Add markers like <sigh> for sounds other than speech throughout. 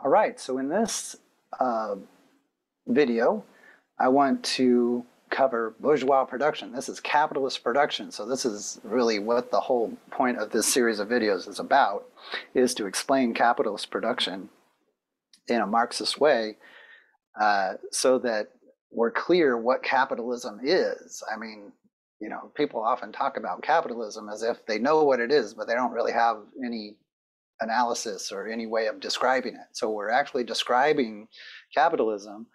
All right, so in this uh, video, I want to cover bourgeois production. This is capitalist production. So this is really what the whole point of this series of videos is about, is to explain capitalist production in a Marxist way uh, so that we're clear what capitalism is. I mean, you know, people often talk about capitalism as if they know what it is, but they don't really have any analysis or any way of describing it. So we're actually describing capitalism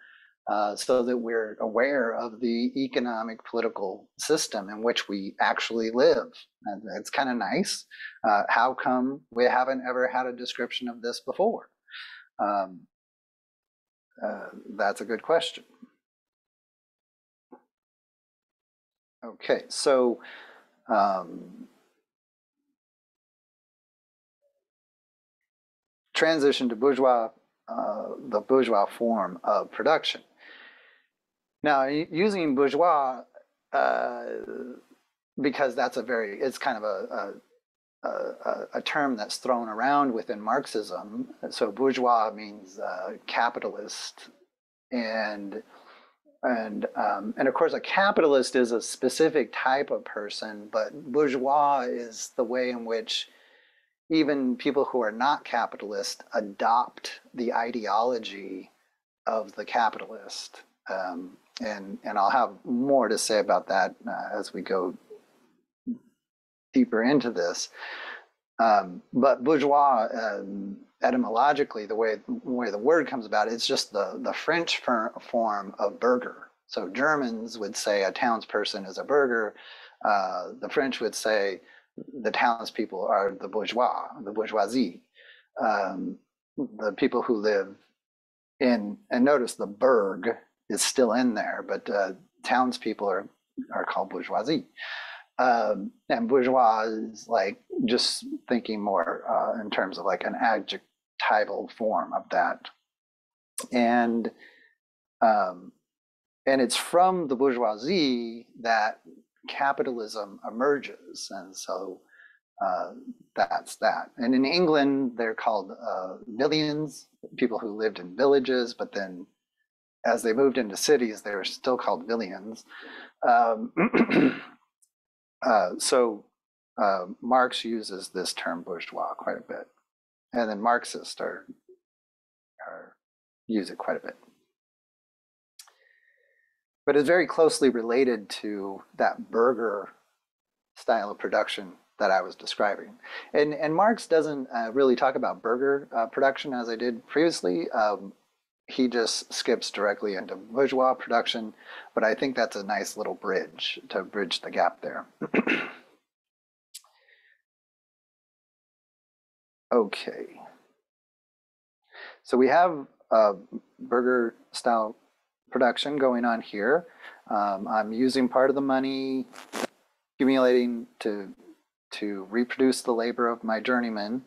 uh, so that we're aware of the economic political system in which we actually live. And it's kind of nice. Uh, how come we haven't ever had a description of this before? Um, uh, that's a good question. Okay, so um, transition to bourgeois, uh, the bourgeois form of production. Now, using bourgeois, uh, because that's a very, it's kind of a, a, a, a, term that's thrown around within Marxism. So bourgeois means uh, capitalist, and and um, and of course a capitalist is a specific type of person, but bourgeois is the way in which even people who are not capitalist adopt the ideology of the capitalist. Um, and and I'll have more to say about that uh, as we go deeper into this. Um, but bourgeois, um, etymologically, the way the the word comes about, it's just the the French form of burgher. So Germans would say a townsperson is a burgher. Uh, the French would say the townspeople are the bourgeois, the bourgeoisie. Um, the people who live in, and notice the burg is still in there, but uh, townspeople are are called bourgeoisie. Um, and bourgeois is like just thinking more uh, in terms of like an adjectival form of that. And um, and it's from the bourgeoisie that capitalism emerges, and so uh, that's that. And in England, they're called uh, villeins, people who lived in villages, but then as they moved into cities, they were still called villeins. Um, <clears throat> uh, so uh, Marx uses this term bourgeois quite a bit, and then Marxists are, are use it quite a bit. But it's very closely related to that burgher style of production that I was describing. And, and Marx doesn't uh, really talk about burgher uh, production as I did previously. Um, he just skips directly into bourgeois production, but I think that's a nice little bridge to bridge the gap there. <clears throat> okay. So we have a burgher style production going on here. Um, I'm using part of the money accumulating to to reproduce the labor of my journeyman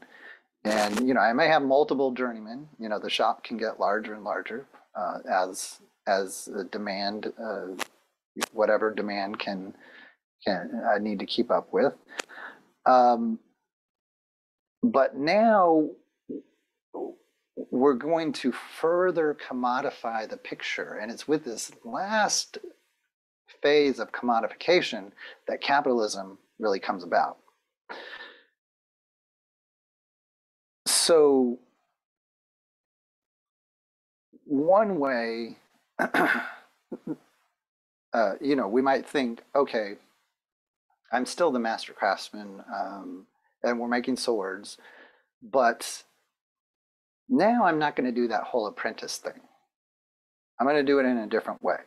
and you know, I may have multiple journeymen. You know, the shop can get larger and larger uh, as as the demand, uh, whatever demand can can I need to keep up with. Um, but now we're going to further commodify the picture, and it's with this last phase of commodification that capitalism really comes about. so one way, <clears throat> uh, you know, we might think, okay, I'm still the master craftsman, um, and we're making swords, but now I'm not going to do that whole apprentice thing. I'm going to do it in a different way.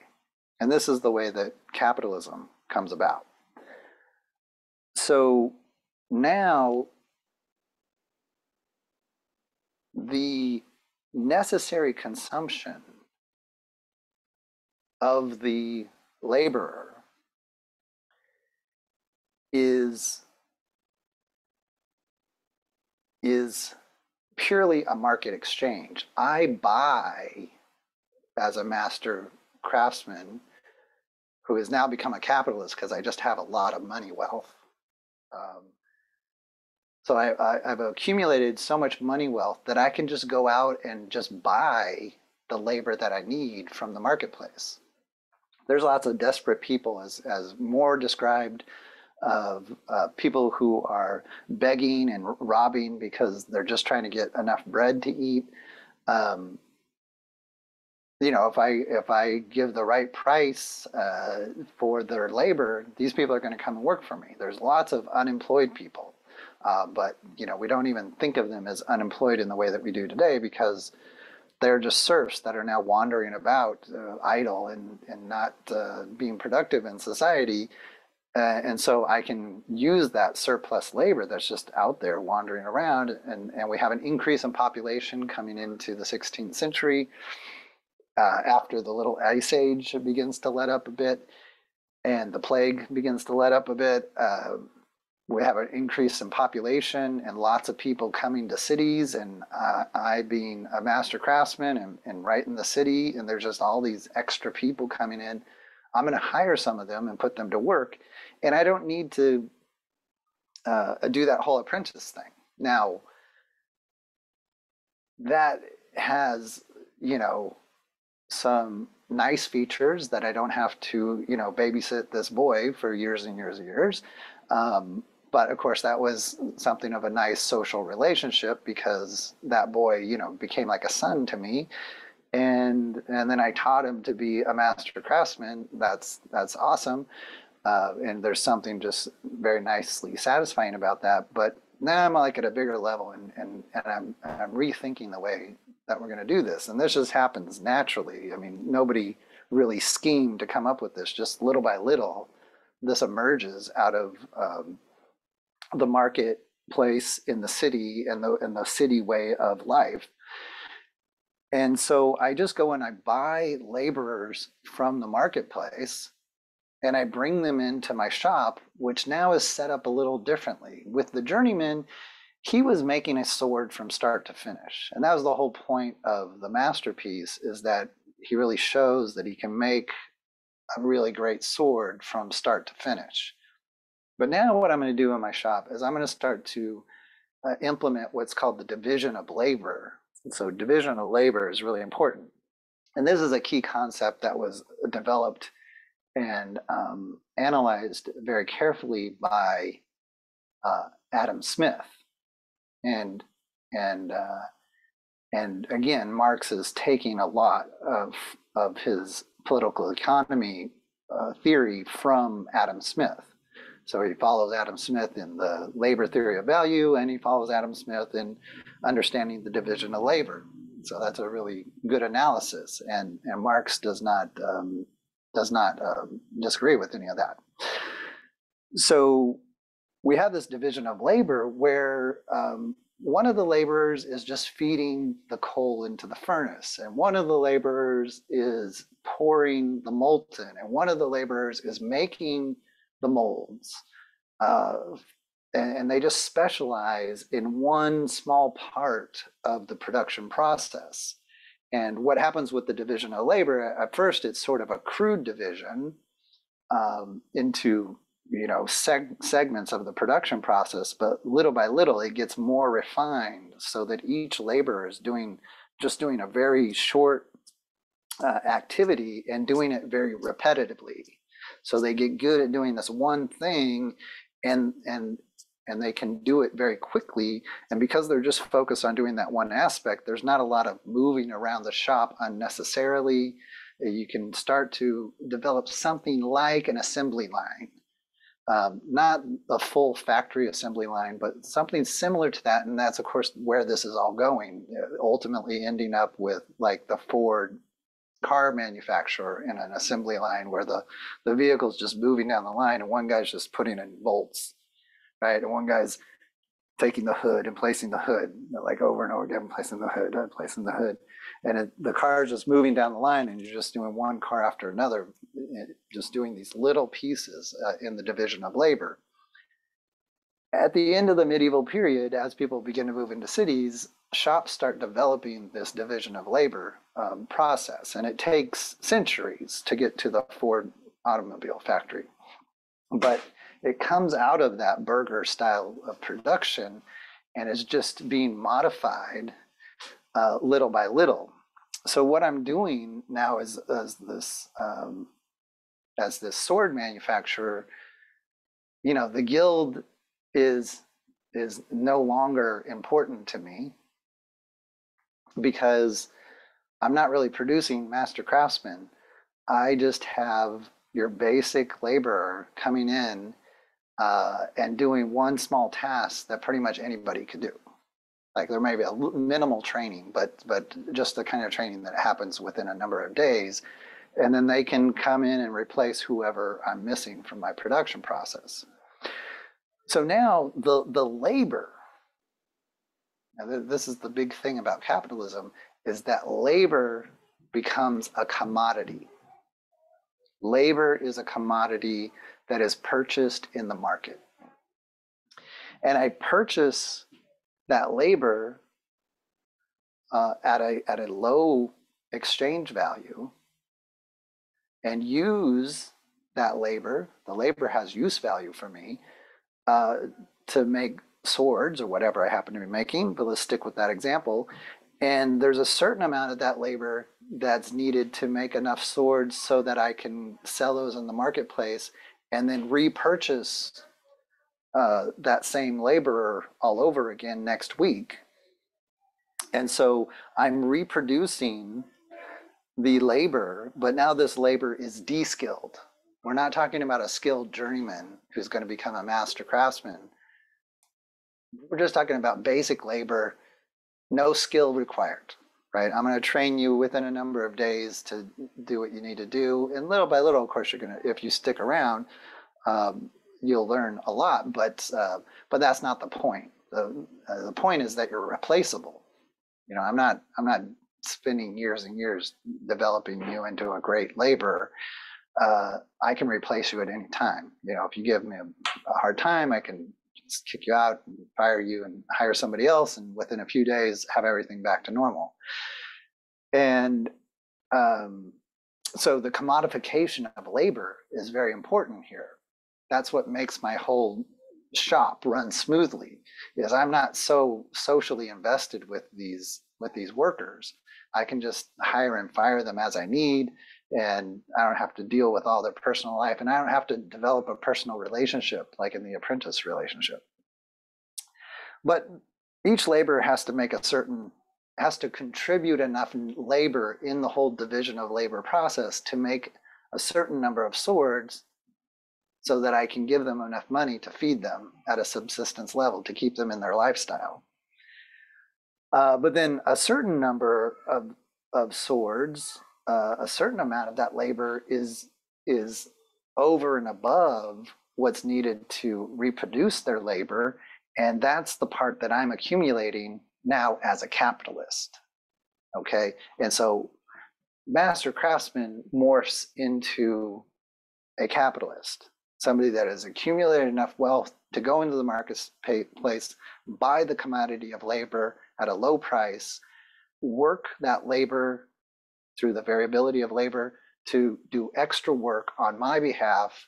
And this is the way that capitalism comes about. So now the necessary consumption of the laborer is is purely a market exchange. I buy as a master craftsman who has now become a capitalist because I just have a lot of money wealth. Um, So I, I've accumulated so much money wealth that I can just go out and just buy the labor that I need from the marketplace. There's lots of desperate people, as, as More described, of uh, people who are begging and robbing because they're just trying to get enough bread to eat. Um, you know, if I if I give the right price uh, for their labor, these people are going to come and work for me. There's lots of unemployed people, uh, but you know, we don't even think of them as unemployed in the way that we do today because they're just serfs that are now wandering about uh, idle and and not uh, being productive in society. Uh, and so I can use that surplus labor that's just out there wandering around, and, and we have an increase in population coming into the 16th century uh, after the little ice age begins to let up a bit and the plague begins to let up a bit, uh, we have an increase in population and lots of people coming to cities. And uh, I, being a master craftsman and, and right in the city, and there's just all these extra people coming in, I'm going to hire some of them and put them to work. And I don't need to uh, do that whole apprentice thing. Now, that has, you know, some nice features that I don't have to, you know, babysit this boy for years and years and years. Um, but of course, that was something of a nice social relationship because that boy, you know, became like a son to me. And and then I taught him to be a master craftsman. That's that's awesome. Uh, and there's something just very nicely satisfying about that. But now I'm like at a bigger level, and and and I'm I'm rethinking the way that we're going to do this. And this just happens naturally. I mean, nobody really schemed to come up with this. Just little by little, this emerges out of um, the marketplace in the city and the and the city way of life. And so I just go and I buy laborers from the marketplace and I bring them into my shop, which now is set up a little differently. With the journeyman, he was making a sword from start to finish. And that was the whole point of the masterpiece is that he really shows that he can make a really great sword from start to finish. But now what I'm going to do in my shop is I'm going to start to uh, implement what's called the division of labor. And so division of labor is really important. And this is a key concept that was developed and um, analyzed very carefully by uh, Adam Smith and and uh, and again, Marx is taking a lot of of his political economy uh, theory from Adam Smith. So he follows Adam Smith in the labor theory of value, and he follows Adam Smith in understanding the division of labor. So that's a really good analysis, and and Marx does not um, does not um, disagree with any of that. So we have this division of labor where um, one of the laborers is just feeding the coal into the furnace, and one of the laborers is pouring the molten, and one of the laborers is making the molds. Uh, and, and they just specialize in one small part of the production process. And what happens with the division of labor, at first, it's sort of a crude division um, into you know seg- segments of the production process but little by little it gets more refined so that each laborer is doing just doing a very short uh, activity and doing it very repetitively. So they get good at doing this one thing and and and they can do it very quickly. And because they're just focused on doing that one aspect there's not a lot of moving around the shop unnecessarily. You can start to develop something like an assembly line. Um, not a full factory assembly line, but something similar to that. And that's, of course, where this is all going, uh, ultimately ending up with like the Ford car manufacturer in an assembly line where the, the vehicle's just moving down the line and one guy's just putting in bolts, right? And one guy's taking the hood and placing the hood, like over and over again, placing the hood, uh, placing the hood. And it, the car is just moving down the line and you're just doing one car after another eh, just doing these little pieces uh, in the division of labor. At the end of the medieval period as people begin to move into cities shops start developing this division of labor um, process. And it takes centuries to get to the ford automobile factory. But it comes out of that burgher style of production and is just being modified uh, little by little. So what I'm doing now is as this um, as this sword manufacturer, you know, the guild is is no longer important to me because I'm not really producing master craftsmen. I just have your basic laborer coming in uh, and doing one small task that pretty much anybody could do. Like there may be a minimal training, but but just the kind of training that happens within a number of days, and then they can come in and replace whoever I'm missing from my production process. So now the the labor. Now this is the big thing about capitalism is that labor becomes a commodity. Labor is a commodity that is purchased in the market. And I purchase that labor uh, at, a, at a low exchange value and use that labor, the labor has use value for me, uh, to make swords or whatever I happen to be making, but let's stick with that example. And there's a certain amount of that labor that's needed to make enough swords so that I can sell those in the marketplace and then repurchase uh, that same laborer all over again next week. And so I'm reproducing the labor, but now this labor is de-skilled. We're not talking about a skilled journeyman who's going to become a master craftsman. We're just talking about basic labor, no skill required, right? I'm going to train you within a number of days to do what you need to do. And little by little, of course, you're going to, if you stick around, um, you'll learn a lot, but uh, but that's not the point. The, uh, the point is that you're replaceable. You know, I'm not I'm not spending years and years developing you into a great laborer. Uh, I can replace you at any time. You know, if you give me a, a hard time, I can kick you out, fire you, and hire somebody else, and within a few days have everything back to normal. And um, so the commodification of labor is very important here that's what makes my whole shop run smoothly is i'm not so socially invested with these with these workers i can just hire and fire them as i need and i don't have to deal with all their personal life and i don't have to develop a personal relationship like in the apprentice relationship but each laborer has to make a certain has to contribute enough labor in the whole division of labor process to make a certain number of swords so that I can give them enough money to feed them at a subsistence level to keep them in their lifestyle. Uh, but then a certain number of, of swords, uh, a certain amount of that labor is, is over and above what's needed to reproduce their labor. And that's the part that I'm accumulating now as a capitalist. Okay. And so master craftsman morphs into a capitalist somebody that has accumulated enough wealth to go into the marketplace, buy the commodity of labor at a low price, work that labor through the variability of labor to do extra work on my behalf,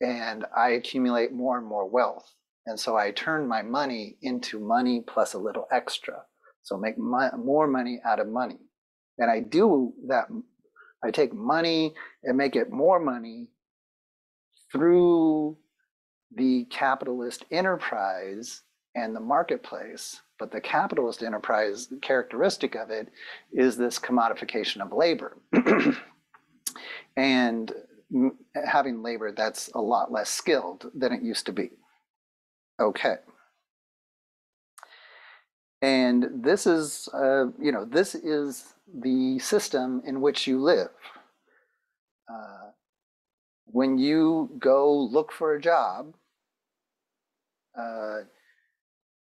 and I accumulate more and more wealth. And so I turn my money into money plus a little extra. So make more money out of money. And I do that. I take money and make it more money through the capitalist enterprise and the marketplace. But the capitalist enterprise characteristic of it is this commodification of labor. <clears throat> and having labor that's a lot less skilled than it used to be. Okay. And this is, uh, you know, this is the system in which you live. Uh, when you go look for a job, uh,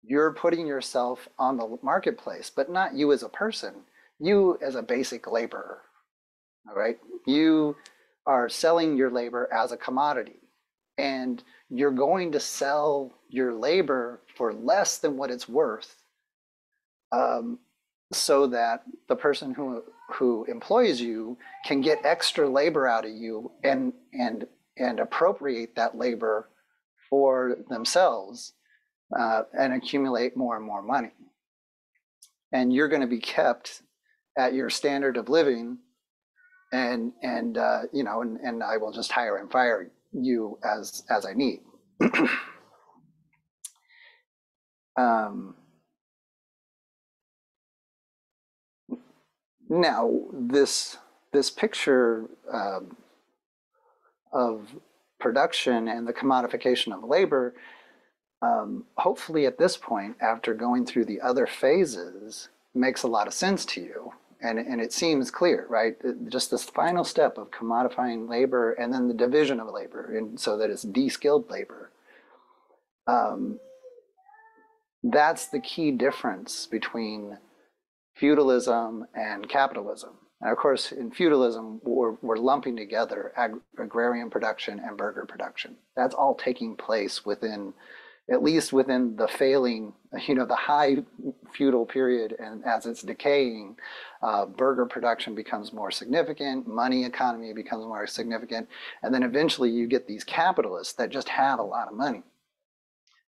you're putting yourself on the marketplace, but not you as a person, you as a basic laborer. All right. You are selling your labor as a commodity and you're going to sell your labor for less than what it's worth um, so that the person who who employs you can get extra labor out of you and and and appropriate that labor for themselves uh, and accumulate more and more money. And you're going to be kept at your standard of living, and and uh, you know, and, and I will just hire and fire you as as I need. <clears throat> um, now this this picture uh, of production and the commodification of labor, um, hopefully at this point, after going through the other phases, makes a lot of sense to you. And, and it seems clear, right? Just this final step of commodifying labor and then the division of labor, and so that it's de-skilled labor. Um, that's the key difference between feudalism and capitalism. And of course, in feudalism, we're, we're lumping together ag- agrarian production and burgher production. That's all taking place within, at least within the failing, <laughs> you know, the high feudal period. And as it's decaying, uh, burgher production becomes more significant, money economy becomes more significant. And then eventually you get these capitalists that just have a lot of money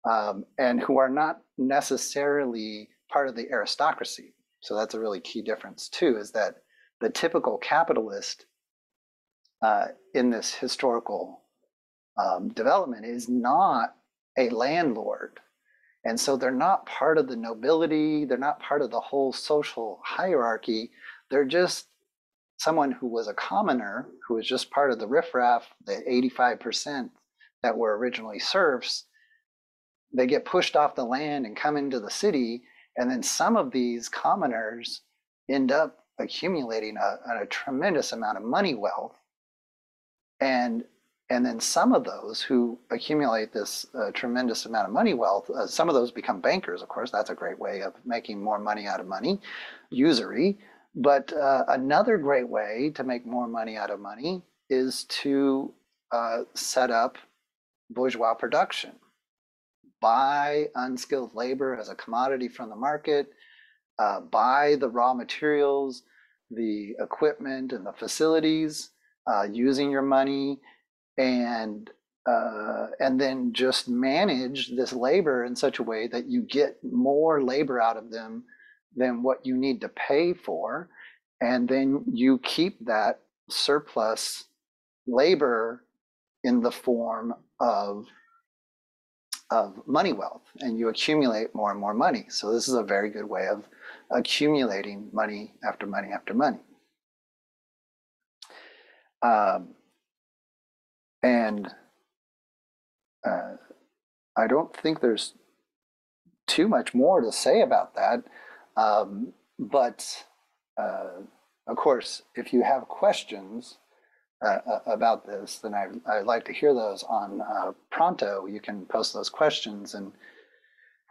um, and who are not necessarily part of the aristocracy. So that's a really key difference too, is that the typical capitalist uh, in this historical um, development is not a landlord. And so they're not part of the nobility, they're not part of the whole social hierarchy. They're just someone who was a commoner, who was just part of the riffraff, the 85% that were originally serfs. They get pushed off the land and come into the city. And then some of these commoners end up accumulating a, a tremendous amount of money wealth and and then some of those who accumulate this uh, tremendous amount of money wealth uh, some of those become bankers of course. That's a great way of making more money out of money usury. But uh, another great way to make more money out of money is to uh, set up bourgeois production. Buy unskilled labor as a commodity from the market uh, buy the raw materials, the equipment, and the facilities uh, using your money, and uh, and then just manage this labor in such a way that you get more labor out of them than what you need to pay for, and then you keep that surplus labor in the form of of money wealth and you accumulate more and more money. So this is a very good way of accumulating money after money after money. Um, and uh, I don't think there's too much more to say about that. Um, but uh, of course, if you have questions uh, uh about this, then I, I'd like to hear those on uh, Pronto. You can post those questions and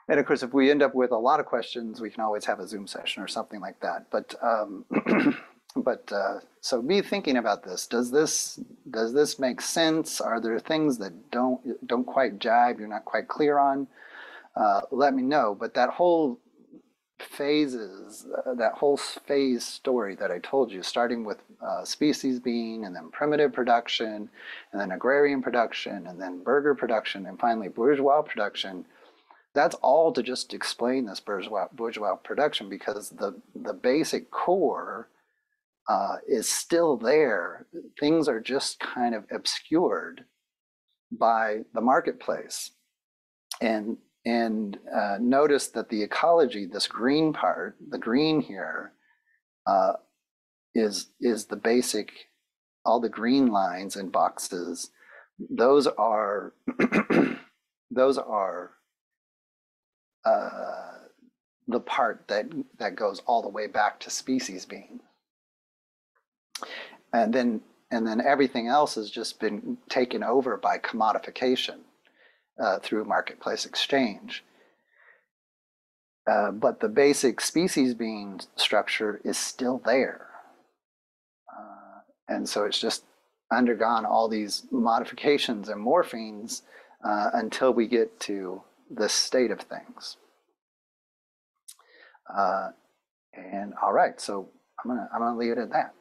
and of course, if we end up with a lot of questions, we can always have a Zoom session or something like that. But um, <clears throat> but uh, so be thinking about this. Does this does this make sense? Are there things that don't don't quite jive? You're not quite clear on. Uh, let me know. But that whole phases, uh, that whole phase story that I told you, starting with uh, species being, and then primitive production, and then agrarian production, and then burgher production, and finally bourgeois production that's all to just explain this bourgeois, bourgeois production because the, the basic core uh, is still there. Things are just kind of obscured by the marketplace. And, and uh, notice that the ecology, this green part, the green here, uh, is is the basic, all the green lines and boxes, those are, <clears throat> those are uh, the part that that goes all the way back to species being and then and then everything else has just been taken over by commodification uh, through marketplace exchange uh, but the basic species being structure is still there uh, and so it's just undergone all these modifications and morphines uh, until we get to the state of things. Uh, and all right, so I'm gonna I'm gonna leave it at that.